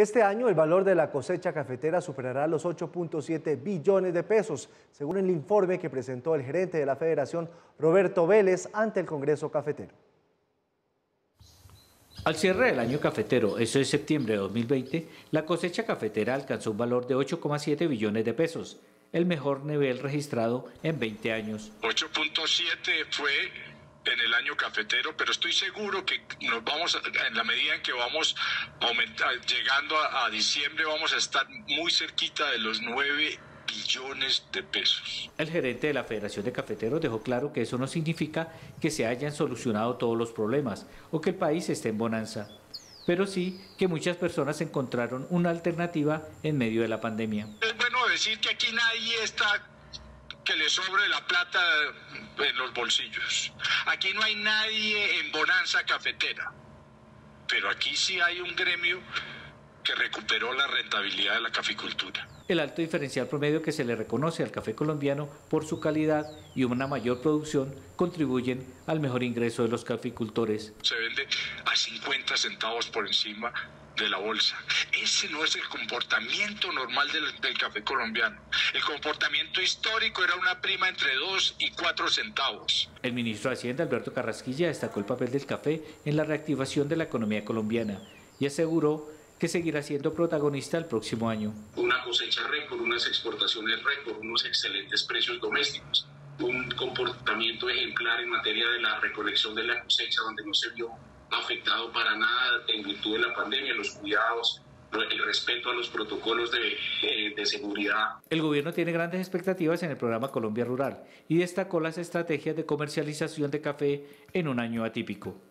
Este año el valor de la cosecha cafetera superará los 8.7 billones de pesos, según el informe que presentó el gerente de la federación, Roberto Vélez, ante el Congreso Cafetero. Al cierre del año cafetero, eso es septiembre de 2020, la cosecha cafetera alcanzó un valor de 8,7 billones de pesos, el mejor nivel registrado en 20 años. 8.7 fue en el año cafetero, pero estoy seguro que nos vamos, en la medida en que vamos aumentar, llegando a, a diciembre, vamos a estar muy cerquita de los 9 billones de pesos. El gerente de la Federación de Cafeteros dejó claro que eso no significa que se hayan solucionado todos los problemas o que el país esté en bonanza, pero sí que muchas personas encontraron una alternativa en medio de la pandemia. Es bueno decir que aquí nadie está que le sobre la plata en los bolsillos. Aquí no hay nadie en bonanza cafetera, pero aquí sí hay un gremio que recuperó la rentabilidad de la caficultura. El alto diferencial promedio que se le reconoce al café colombiano por su calidad y una mayor producción contribuyen al mejor ingreso de los caficultores. Se vende a 50 centavos por encima de la bolsa. Ese no es el comportamiento normal del, del, café colombiano. El comportamiento histórico era una prima entre 2 y 4 centavos. El ministro de Hacienda, Alberto Carrasquilla, destacó el papel del café en la reactivación de la economía colombiana y aseguró que seguirá siendo protagonista el próximo año. Una cosecha récord, unas exportaciones récord, unos excelentes precios domésticos, un comportamiento ejemplar en materia de la recolección de la cosecha donde no se vio afectado para nada en virtud de la pandemia, los cuidados, el respeto a los protocolos de, de, de, seguridad. El gobierno tiene grandes expectativas en el programa Colombia Rural y destacó las estrategias de comercialización de café en un año atípico.